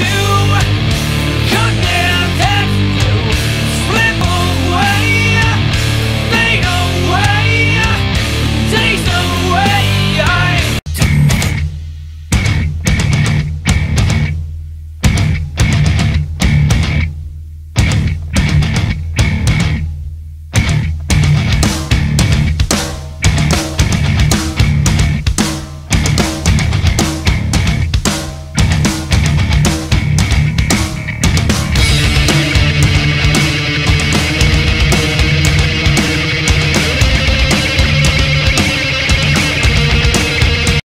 you.